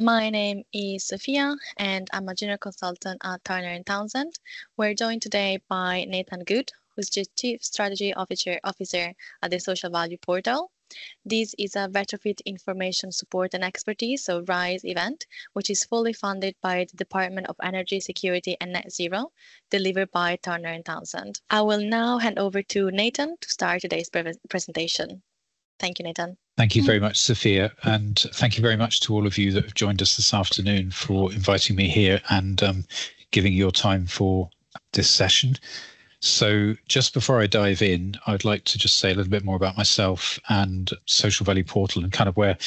My name is Sophia, and I'm a junior consultant at Turner and Townsend. We're joined today by Nathan Good, who's the Chief Strategy Officer, Officer at the Social Value Portal. This is a retrofit information support and expertise, so RISE event, which is fully funded by the Department of Energy Security and Net Zero, delivered by Turner and Townsend. I will now hand over to Nathan to start today's pre presentation. Thank you, Nathan. Thank you very much, Sophia. And thank you very much to all of you that have joined us this afternoon for inviting me here and um, giving your time for this session. So, just before I dive in, I'd like to just say a little bit more about myself and Social Value Portal and kind of where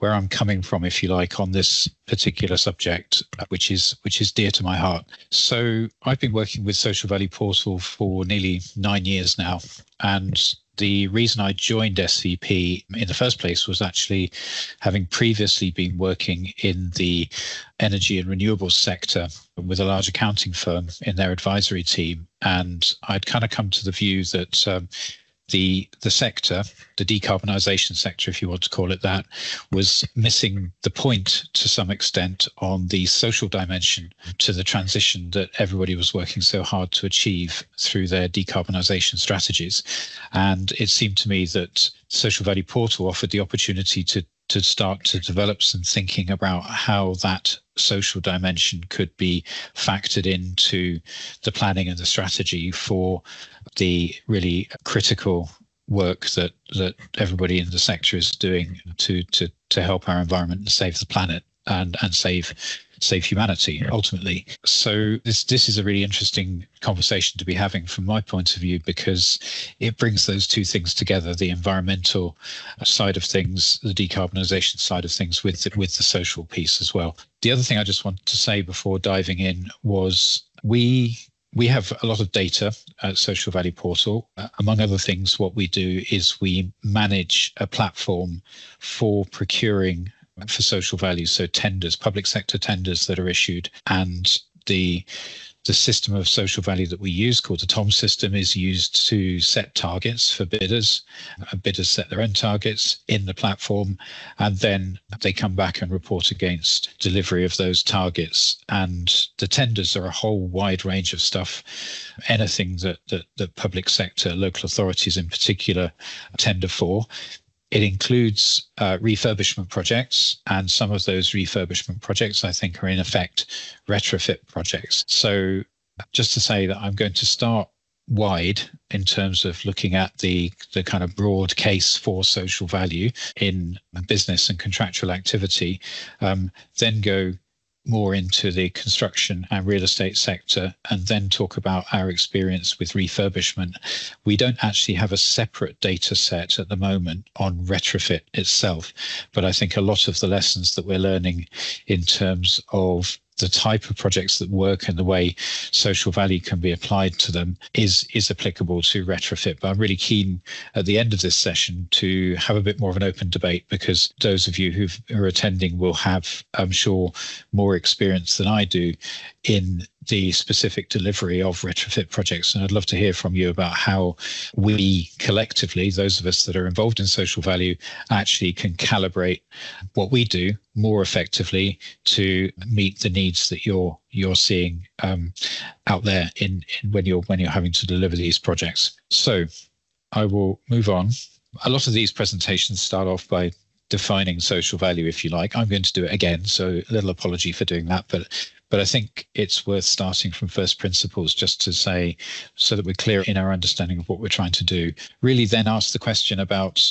where I'm coming from, if you like, on this particular subject, which is which is dear to my heart. So I've been working with Social Value Portal for nearly nine years now, and the reason I joined SVP in the first place was actually having previously been working in the energy and renewables sector with a large accounting firm in their advisory team. And I'd kind of come to the view that um, the the sector, the decarbonisation sector, if you want to call it that, was missing the point to some extent on the social dimension to the transition that everybody was working so hard to achieve through their decarbonisation strategies. And it seemed to me that Social Value Portal offered the opportunity to to start to develop some thinking about how that social dimension could be factored into the planning and the strategy for the really critical work that that everybody in the sector is doing to to to help our environment and save the planet and and save save humanity ultimately. So this this is a really interesting conversation to be having from my point of view because it brings those two things together: the environmental side of things, the decarbonisation side of things, with the, with the social piece as well. The other thing I just wanted to say before diving in was we we have a lot of data at Social Value Portal. Uh, among other things, what we do is we manage a platform for procuring for social value, so tenders, public sector tenders that are issued, and the the system of social value that we use, called the TOM system, is used to set targets for bidders. Uh, bidders set their own targets in the platform, and then they come back and report against delivery of those targets. And the tenders are a whole wide range of stuff, anything that that the public sector, local authorities in particular, tender for. It includes uh, refurbishment projects, and some of those refurbishment projects, I think, are in effect retrofit projects. So, just to say that I'm going to start wide in terms of looking at the the kind of broad case for social value in business and contractual activity, um, then go more into the construction and real estate sector and then talk about our experience with refurbishment. We don't actually have a separate data set at the moment on retrofit itself, but I think a lot of the lessons that we're learning in terms of the type of projects that work and the way social value can be applied to them is is applicable to retrofit. But I'm really keen at the end of this session to have a bit more of an open debate because those of you who are attending will have, I'm sure, more experience than I do in the specific delivery of retrofit projects. And I'd love to hear from you about how we collectively, those of us that are involved in social value, actually can calibrate what we do more effectively to meet the needs that you're you're seeing um, out there in, in when you're when you're having to deliver these projects. So I will move on. A lot of these presentations start off by defining social value, if you like. I'm going to do it again, so a little apology for doing that, but but I think it's worth starting from first principles just to say, so that we're clear in our understanding of what we're trying to do. Really, then ask the question about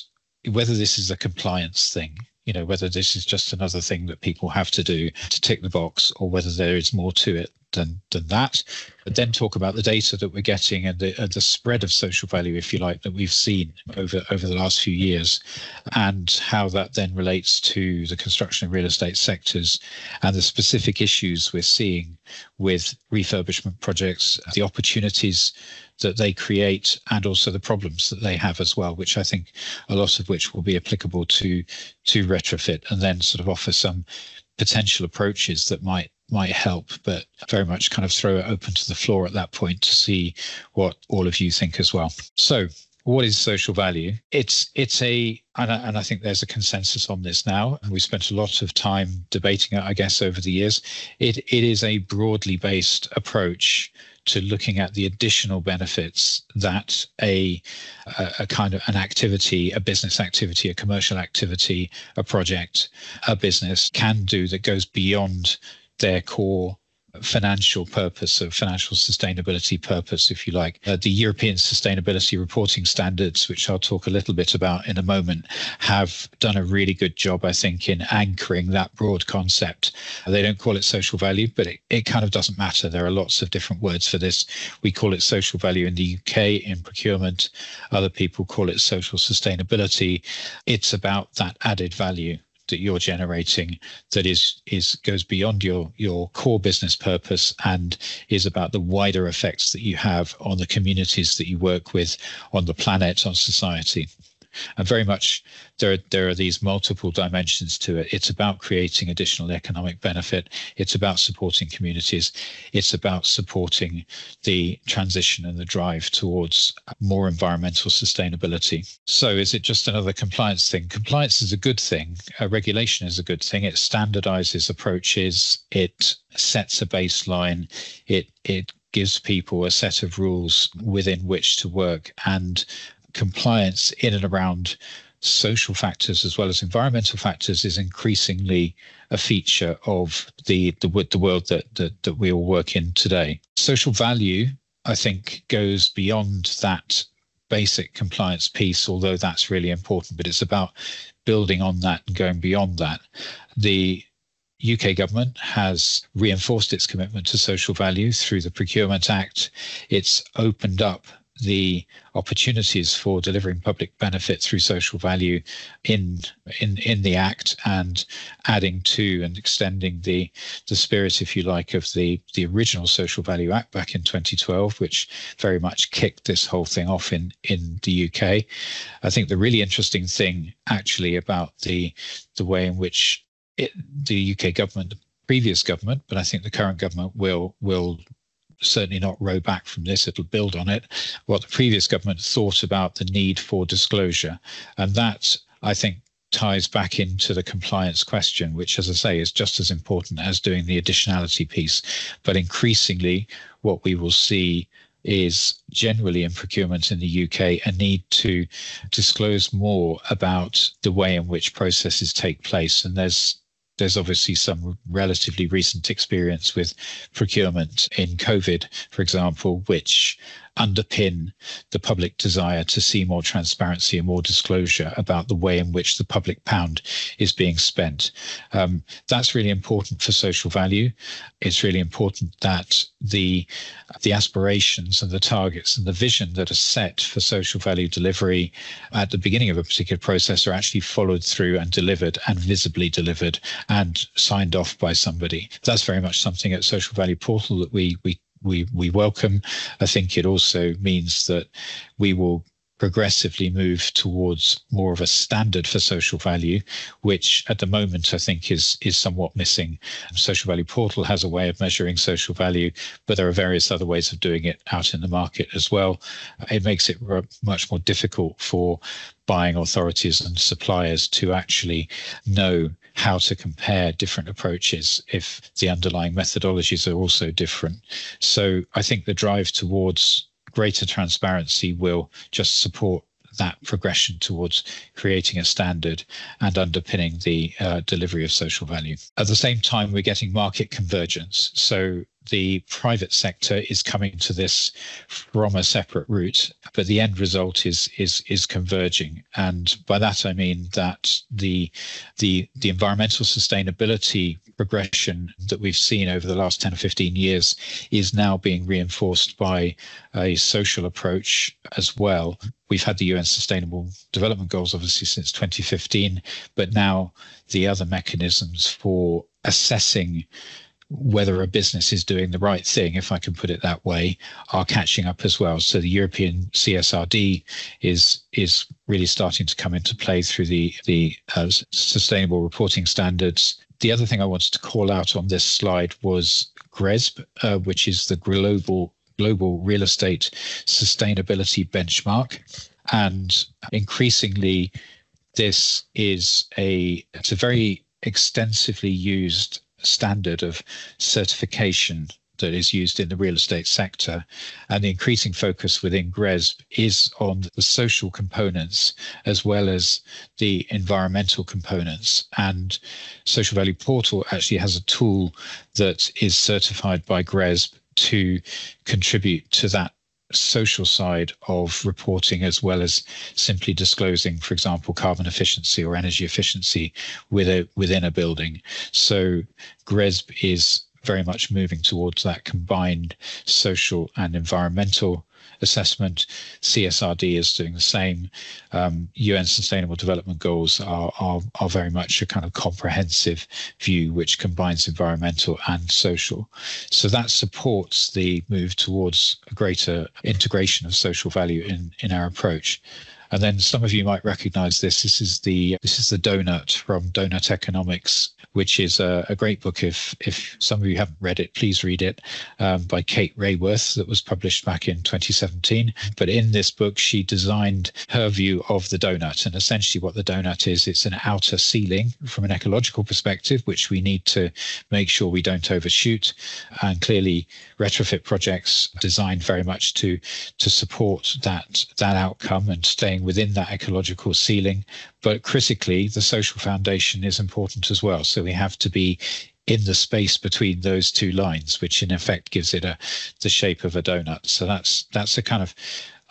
whether this is a compliance thing you know whether this is just another thing that people have to do to tick the box or whether there is more to it than than that. But then talk about the data that we're getting and the, and the spread of social value if you like that we've seen over over the last few years and how that then relates to the construction and real estate sectors and the specific issues we're seeing with refurbishment projects the opportunities that they create and also the problems that they have as well, which I think a lot of which will be applicable to to retrofit and then sort of offer some potential approaches that might might help, but very much kind of throw it open to the floor at that point to see what all of you think as well. So what is social value? It's it's a and I, and I think there's a consensus on this now, and we spent a lot of time debating it, I guess, over the years. It it is a broadly based approach to looking at the additional benefits that a, a, a, kind of an activity, a business activity, a commercial activity, a project, a business can do that goes beyond their core financial purpose of financial sustainability purpose, if you like. Uh, the European Sustainability Reporting Standards, which I'll talk a little bit about in a moment, have done a really good job, I think, in anchoring that broad concept. They don't call it social value, but it, it kind of doesn't matter. There are lots of different words for this. We call it social value in the UK in procurement. Other people call it social sustainability. It's about that added value that you're generating that is is goes beyond your your core business purpose and is about the wider effects that you have on the communities that you work with on the planet on society and very much there are, there are these multiple dimensions to it. It's about creating additional economic benefit. It's about supporting communities. It's about supporting the transition and the drive towards more environmental sustainability. So, is it just another compliance thing? Compliance is a good thing. Uh, regulation is a good thing. It standardizes approaches. It sets a baseline. It it gives people a set of rules within which to work and compliance in and around social factors as well as environmental factors is increasingly a feature of the the, the world that, that that we all work in today. Social value, I think, goes beyond that basic compliance piece, although that's really important, but it's about building on that and going beyond that. The UK government has reinforced its commitment to social value through the Procurement Act. It's opened up the opportunities for delivering public benefit through social value in in in the act and adding to and extending the the spirit if you like of the the original social value act back in 2012 which very much kicked this whole thing off in in the UK i think the really interesting thing actually about the the way in which it, the UK government the previous government but i think the current government will will certainly not row back from this, it'll build on it, what the previous government thought about the need for disclosure. And that, I think, ties back into the compliance question, which, as I say, is just as important as doing the additionality piece. But increasingly, what we will see is generally in procurement in the UK a need to disclose more about the way in which processes take place. And there's there's obviously some relatively recent experience with procurement in COVID, for example, which underpin the public desire to see more transparency and more disclosure about the way in which the public pound is being spent. Um, that's really important for social value. It's really important that the the aspirations and the targets and the vision that are set for social value delivery at the beginning of a particular process are actually followed through and delivered and visibly delivered and signed off by somebody. That's very much something at Social Value Portal that we we we we welcome. I think it also means that we will progressively move towards more of a standard for social value, which at the moment I think is is somewhat missing. Social Value Portal has a way of measuring social value, but there are various other ways of doing it out in the market as well. It makes it much more difficult for buying authorities and suppliers to actually know how to compare different approaches if the underlying methodologies are also different. So I think the drive towards greater transparency will just support that progression towards creating a standard and underpinning the uh, delivery of social value. At the same time, we're getting market convergence. So the private sector is coming to this from a separate route, but the end result is is is converging. And by that I mean that the the the environmental sustainability progression that we've seen over the last 10 or 15 years is now being reinforced by a social approach as well. We've had the UN Sustainable Development Goals obviously since 2015, but now the other mechanisms for assessing whether a business is doing the right thing, if I can put it that way, are catching up as well. So the European CSRD is is really starting to come into play through the the uh, sustainable reporting standards. The other thing I wanted to call out on this slide was GRESB, uh, which is the global global real estate sustainability benchmark. And increasingly, this is a it's a very extensively used standard of certification that is used in the real estate sector. And the increasing focus within GRESB is on the social components as well as the environmental components. And Social Value Portal actually has a tool that is certified by GRESB to contribute to that social side of reporting as well as simply disclosing for example carbon efficiency or energy efficiency within, within a building. So GRESB is very much moving towards that combined social and environmental assessment. CSRD is doing the same. Um, UN Sustainable Development Goals are, are, are very much a kind of comprehensive view which combines environmental and social. So that supports the move towards a greater integration of social value in, in our approach. And then some of you might recognize this. This is the this is the donut from Doughnut Economics which is a, a, great book. If if some of you haven't read it, please read it um, by Kate Raworth that was published back in 2017. But in this book, she designed her view of the donut, and essentially what the donut is, it's an outer ceiling from an ecological perspective, which we need to make sure we don't overshoot. And clearly, retrofit projects designed very much to to support that that outcome and staying within that ecological ceiling but critically, the social foundation is important as well. So have to be in the space between those two lines, which in effect gives it a the shape of a donut. So that's that's a kind of,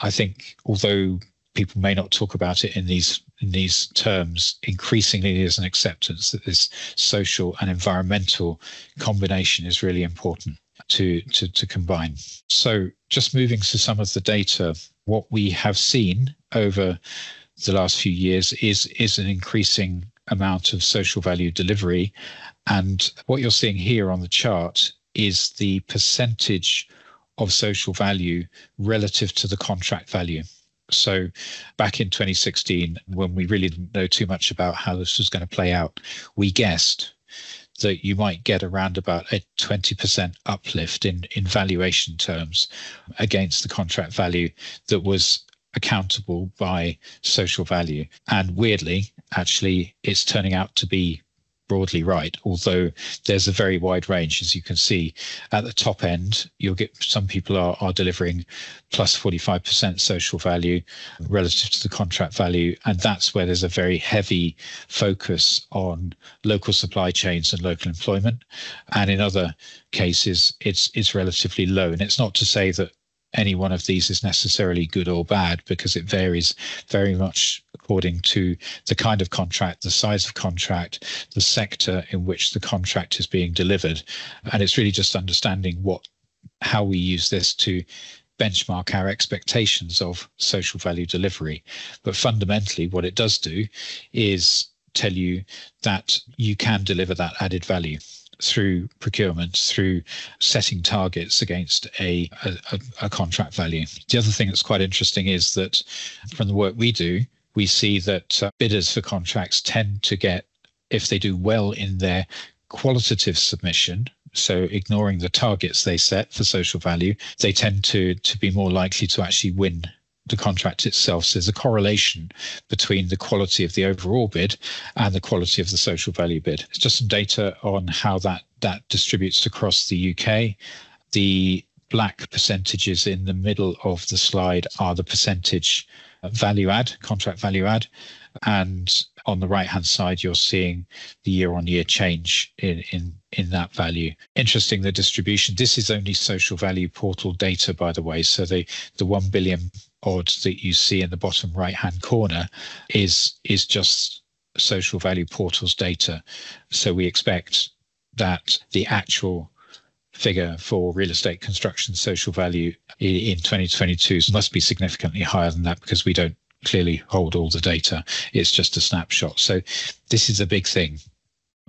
I think, although people may not talk about it in these in these terms, increasingly there's an acceptance that this social and environmental combination is really important to, to, to combine. So just moving to some of the data, what we have seen over the last few years is is an increasing amount of social value delivery. And what you're seeing here on the chart is the percentage of social value relative to the contract value. So back in 2016, when we really didn't know too much about how this was going to play out, we guessed that you might get around about a 20% uplift in, in valuation terms against the contract value that was accountable by social value. And weirdly, actually, it's turning out to be broadly right, although there's a very wide range, as you can see. At the top end, you'll get some people are, are delivering plus 45% social value relative to the contract value. And that's where there's a very heavy focus on local supply chains and local employment. And in other cases, it's it's relatively low. And it's not to say that any one of these is necessarily good or bad because it varies very much according to the kind of contract, the size of contract, the sector in which the contract is being delivered. And it's really just understanding what how we use this to benchmark our expectations of social value delivery. But fundamentally, what it does do is tell you that you can deliver that added value through procurement, through setting targets against a, a, a, contract value. The other thing that's quite interesting is that from the work we do, we see that uh, bidders for contracts tend to get, if they do well in their qualitative submission, so ignoring the targets they set for social value, they tend to to be more likely to actually win the contract itself. So there's a correlation between the quality of the overall bid and the quality of the social value bid. It's just some data on how that that distributes across the UK. The black percentages in the middle of the slide are the percentage value add, contract value add. And on the right hand side, you're seeing the year on year change in, in, in that value. Interesting, the distribution. This is only social value portal data, by the way. So the, the 1 billion odds that you see in the bottom right hand corner is, is just social value portals data. So we expect that the actual figure for real estate construction social value in 2022 must be significantly higher than that because we don't clearly hold all the data. It's just a snapshot. So this is a big thing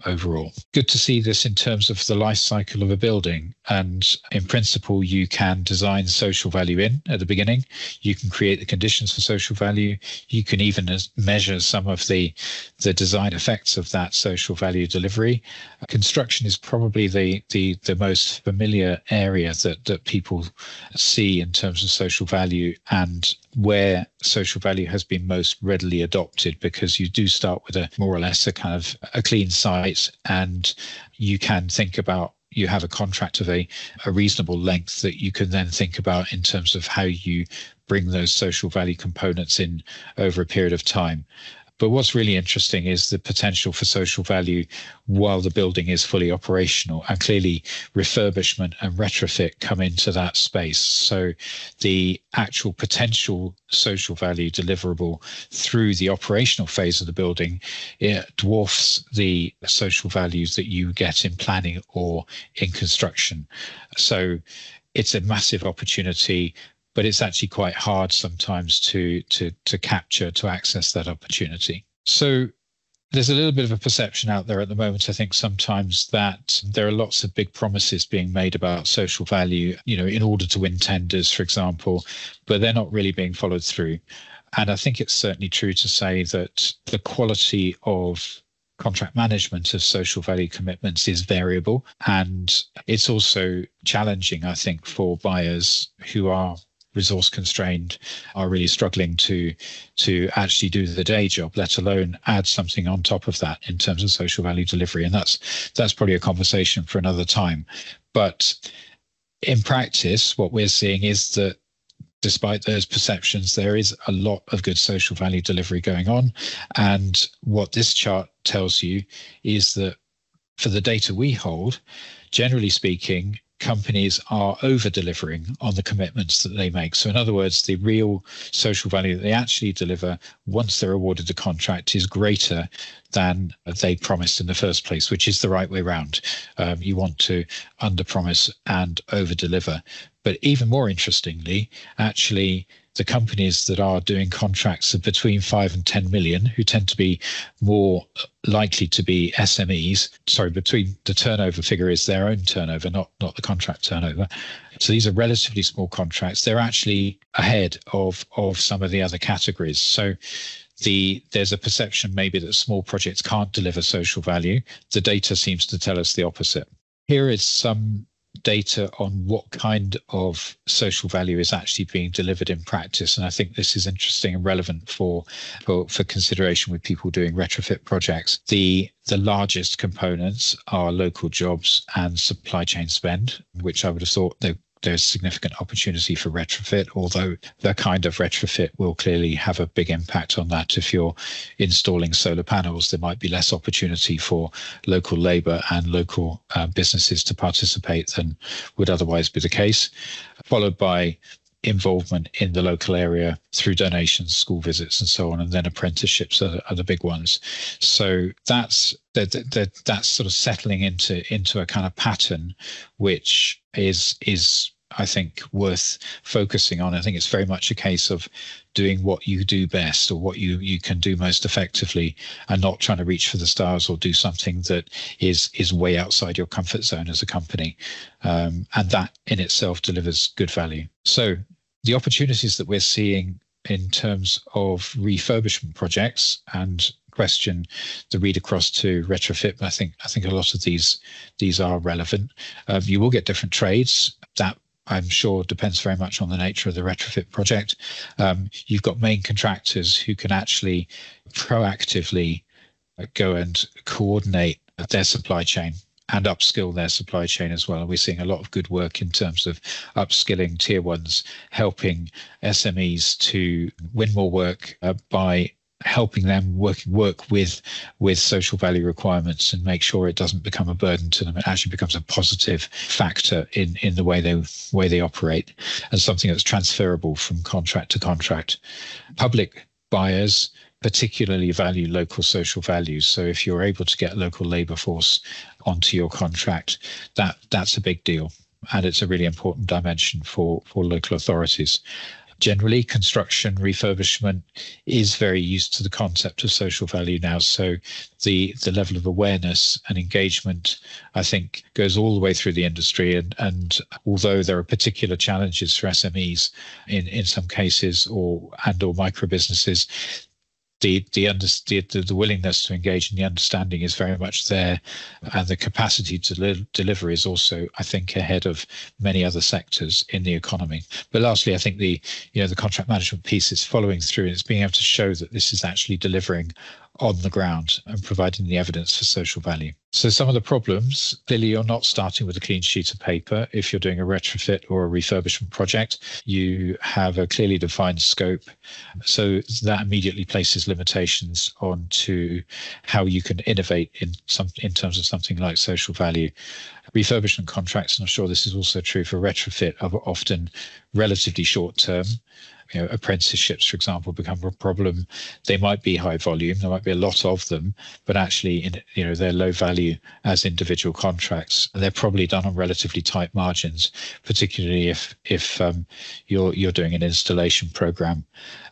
overall. Good to see this in terms of the life cycle of a building. And in principle, you can design social value in at the beginning. You can create the conditions for social value. You can even measure some of the, the design effects of that social value delivery. Construction is probably the, the, the most familiar area that, that people see in terms of social value and where social value has been most readily adopted because you do start with a more or less a kind of a clean site and you can think about you have a contract of a, a reasonable length that you can then think about in terms of how you bring those social value components in over a period of time. But what's really interesting is the potential for social value while the building is fully operational. And clearly, refurbishment and retrofit come into that space. So the actual potential social value deliverable through the operational phase of the building it dwarfs the social values that you get in planning or in construction. So it's a massive opportunity but it's actually quite hard sometimes to to to capture to access that opportunity. So there's a little bit of a perception out there at the moment i think sometimes that there are lots of big promises being made about social value you know in order to win tenders for example but they're not really being followed through and i think it's certainly true to say that the quality of contract management of social value commitments is variable and it's also challenging i think for buyers who are resource constrained are really struggling to to actually do the day job let alone add something on top of that in terms of social value delivery. And that's that's probably a conversation for another time. But in practice what we're seeing is that despite those perceptions there is a lot of good social value delivery going on. And what this chart tells you is that for the data we hold generally speaking companies are over delivering on the commitments that they make. So, in other words, the real social value that they actually deliver once they're awarded the contract is greater than they promised in the first place, which is the right way around. Um, you want to under promise and over deliver. But even more interestingly, actually, the companies that are doing contracts of between five and 10 million, who tend to be more likely to be SMEs. Sorry, between the turnover figure is their own turnover, not, not the contract turnover. So these are relatively small contracts. They're actually ahead of, of some of the other categories. So the there's a perception maybe that small projects can't deliver social value. The data seems to tell us the opposite. Here is some data on what kind of social value is actually being delivered in practice. And I think this is interesting and relevant for, for, for consideration with people doing retrofit projects. The the largest components are local jobs and supply chain spend, which I would have thought they there's significant opportunity for retrofit, although the kind of retrofit will clearly have a big impact on that. If you're installing solar panels, there might be less opportunity for local labour and local uh, businesses to participate than would otherwise be the case, followed by involvement in the local area through donations, school visits, and so on, and then apprenticeships are, are the big ones. So that's that, that that's sort of settling into into a kind of pattern, which is is I think worth focusing on. I think it's very much a case of doing what you do best or what you you can do most effectively, and not trying to reach for the stars or do something that is is way outside your comfort zone as a company, um, and that in itself delivers good value. So the opportunities that we're seeing in terms of refurbishment projects and question the read across to retrofit i think i think a lot of these these are relevant uh, you will get different trades that I'm sure depends very much on the nature of the retrofit project. Um, you've got main contractors who can actually proactively uh, go and coordinate their supply chain and upskill their supply chain as well. And we're seeing a lot of good work in terms of upskilling tier ones, helping SMEs to win more work uh, by helping them work work with with social value requirements and make sure it doesn't become a burden to them. It actually becomes a positive factor in in the way they way they operate and something that's transferable from contract to contract. Public buyers particularly value local social values. So if you're able to get local labour force onto your contract, that that's a big deal, and it's a really important dimension for for local authorities. Generally construction refurbishment is very used to the concept of social value now. So the the level of awareness and engagement i think goes all the way through the industry. And and although there are particular challenges for smes in in some cases or and or micro businesses the the, under, the the willingness to engage and the understanding is very much there, and the capacity to li- deliver is also, I think, ahead of many other sectors in the economy. But lastly, I think the you know the contract management piece is following through and it's being able to show that this is actually delivering on the ground and providing the evidence for social value. So some of the problems, clearly you're not starting with a clean sheet of paper. If you're doing a retrofit or a refurbishment project, you have a clearly defined scope. So that immediately places limitations onto how you can innovate in some in terms of something like social value. Refurbishment contracts, and I'm sure this is also true for retrofit, are often relatively short term you know, apprenticeships, for example, become a problem. They might be high volume, there might be a lot of them, but actually, in, you know, they're low value as individual contracts, and they're probably done on relatively tight margins, particularly if if um, you're you're doing an installation program.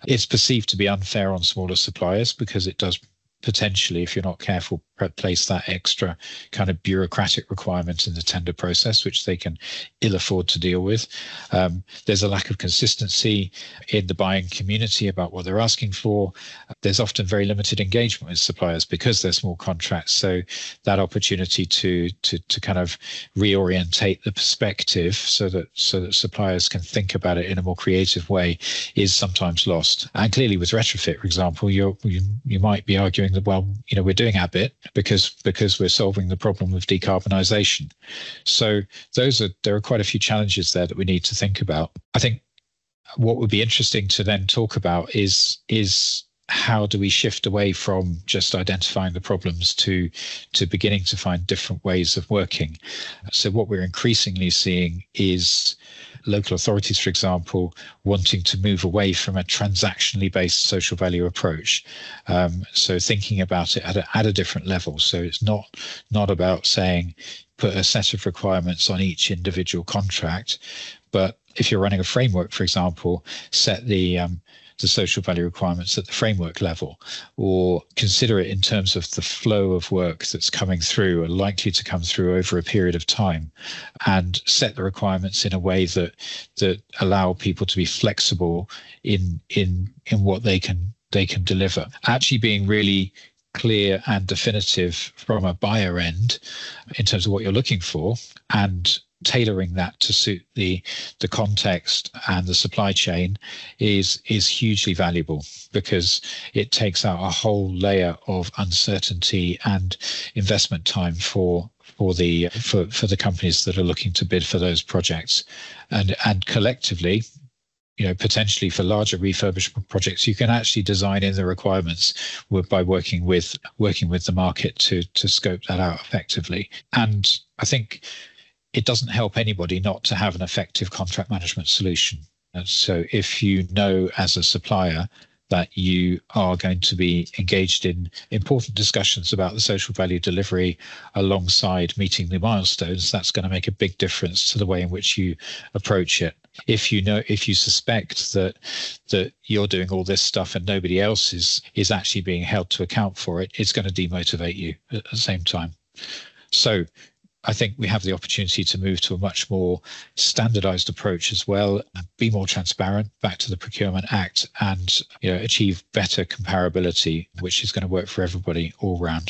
It's perceived to be unfair on smaller suppliers because it does potentially, if you're not careful, place that extra kind of bureaucratic requirement in the tender process, which they can ill afford to deal with. Um, there's a lack of consistency in the buying community about what they're asking for. There's often very limited engagement with suppliers because they're small contracts. So that opportunity to to to kind of reorientate the perspective so that so that suppliers can think about it in a more creative way is sometimes lost. And clearly, with retrofit, for example, you you you might be arguing that well, you know, we're doing our bit because because we're solving the problem of decarbonisation. So those are there are quite a few challenges there that we need to think about. I think what would be interesting to then talk about is is how do we shift away from just identifying the problems to to beginning to find different ways of working so what we're increasingly seeing is local authorities, for example, wanting to move away from a transactionally based social value approach. Um, so thinking about it at a, at a different level. So it's not not about saying put a set of requirements on each individual contract, but if you're running a framework, for example, set the um, the social value requirements at the framework level, or consider it in terms of the flow of work that's coming through or likely to come through over a period of time, and set the requirements in a way that that allow people to be flexible in in in what they can they can deliver. Actually, being really clear and definitive from a buyer end in terms of what you're looking for and tailoring that to suit the the context and the supply chain is is hugely valuable because it takes out a whole layer of uncertainty and investment time for for the for, for the companies that are looking to bid for those projects. And and collectively you know potentially for larger refurbishment projects you can actually design in the requirements by working with working with the market to to scope that out effectively. And i think it doesn't help anybody not to have an effective contract management solution. And so if you know as a supplier that you are going to be engaged in important discussions about the social value delivery alongside meeting the milestones, that's going to make a big difference to the way in which you approach it. If you know, if you suspect that that you're doing all this stuff and nobody else is is actually being held to account for it, it's going to demotivate you at the same time. So I think we have the opportunity to move to a much more standardized approach as well, and be more transparent back to the Procurement Act and you know, achieve better comparability, which is going to work for everybody all round.